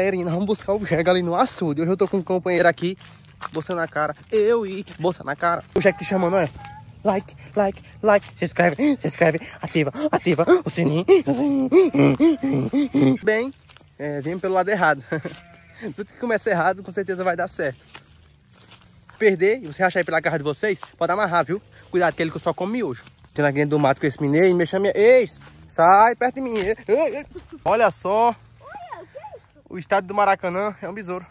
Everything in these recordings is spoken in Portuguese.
Galerinha, vamos buscar o Jack ali no açude. Hoje eu tô com um companheiro aqui, bolsa na cara. Eu e bolsa na cara. O Jack te chamando, é? Like, like, like. Se inscreve, se inscreve. Ativa, ativa o sininho. Bem, é, vim pelo lado errado. Tudo que começa errado, com certeza vai dar certo. Perder e você achar aí pela garra de vocês, pode amarrar, viu? Cuidado, que ele só come miojo. Aqui dentro do mato com esse mineiro, me chama. Eis, sai perto de mim. Olha só. O estado do Maracanã é um besouro.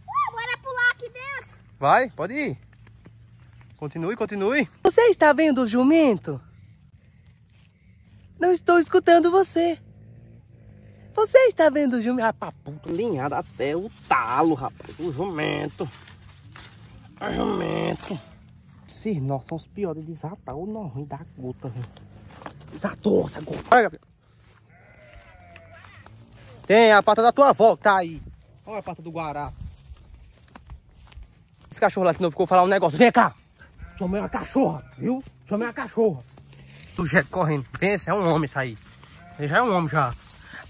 Uh, bora pular aqui dentro. Vai, pode ir. Continue, continue. Você está vendo o jumento? Não estou escutando você. Você está vendo o jumento? Rapaz, puto, linhado até o talo, rapaz. O jumento. O jumento. Esses nós são os piores de desatar o nó ruim da gota, velho. Desatou essa gota. Olha, Gabriel. Tem a pata da tua avó que tá aí. Olha a pata do Guará. Esse cachorro lá que não ficou falar um negócio. Vem cá. Sua mãe é uma cachorra, viu? Sua mãe é uma cachorra. Do jeito correndo. Pensa, é um homem isso aí. Ele já é um homem já.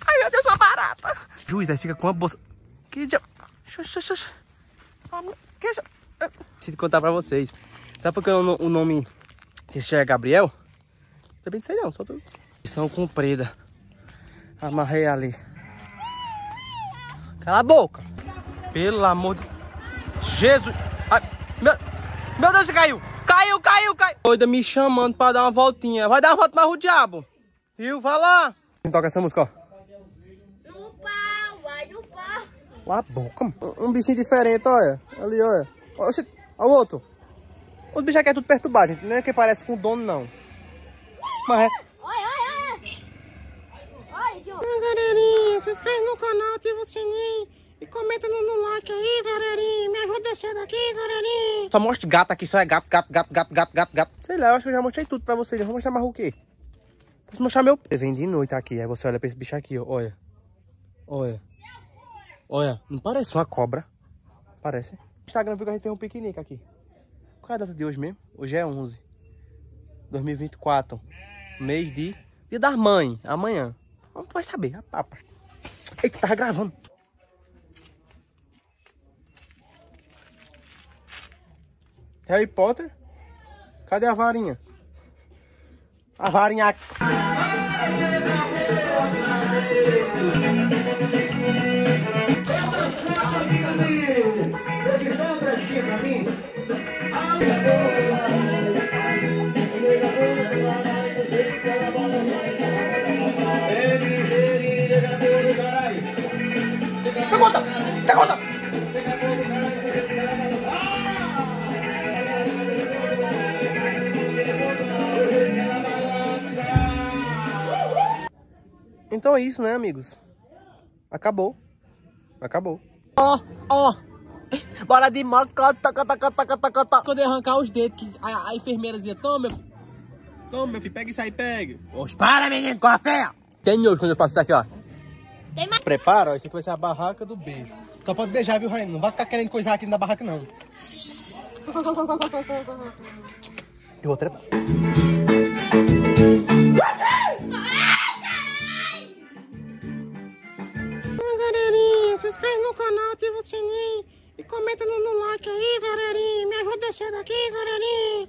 Ai, meu Deus, uma barata. Juiz, aí fica com a bolsa. Que dia... Que já... Preciso contar pra vocês. Sabe por que o, o nome desse é Gabriel? Também não sei não, só tô... Missão cumprida. Amarrei ali. Cala a boca. Pelo amor de... Jesus. Ai, meu... meu Deus, você caiu. Caiu, caiu, caiu. Doida me chamando pra dar uma voltinha. Vai dar uma volta mais o diabo. Viu? Vai lá. Quem toca essa música, ó? No pau, vai no pau. Lá a boca. Um, um bichinho diferente, olha. Ali, olha. Oxe, olha o outro. Os bichos aqui é tudo perturbado, gente. Não é que parece com o dono, não. Mas é... se inscreve no canal, ativa o sininho e comenta no, no like aí, galerinha. Me ajuda a descer daqui, galerinha. Só mostra gato aqui, só é gato, gato, gato, gato, gato, gato, gato. Sei lá, eu acho que eu já mostrei tudo pra vocês. Eu vou mostrar mais o quê? Posso mostrar meu... Eu vem de noite aqui, aí você olha pra esse bicho aqui, ó. Olha. Olha. Olha, não parece uma cobra. Parece. No Instagram viu que a gente tem um piquenique aqui. Qual é a data de hoje mesmo? Hoje é 11. 2024. Mês de... Dia das mães. Amanhã. Tu vai saber. Rapaz. Eita, tava gravando. Harry Potter? Cadê a varinha? A varinha... Dá conta! Então é isso, né, amigos? Acabou. Acabou. Ó, ó. Bora de taca. Quando eu arrancar os dedos, que a, a enfermeira dizia, toma, meu filho. Toma, meu filho, pega isso aí, pega. Oxe, para, menino, com a fé. Tem nojo quando eu faço isso aqui, ó. Tem mais. Prepara, ó, isso aqui vai ser a barraca do beijo. Só pode beijar, viu, Rainha? Não vai ficar querendo coisar aqui na barraca, não. Eu vou trepar. galerinha, se inscreve no canal, ativa o sininho e comenta no, no like aí, galerinha. Me ajuda a descer daqui, galerinha.